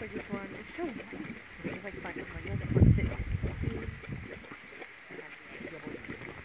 looks like this one. It's so young. It's like black and white.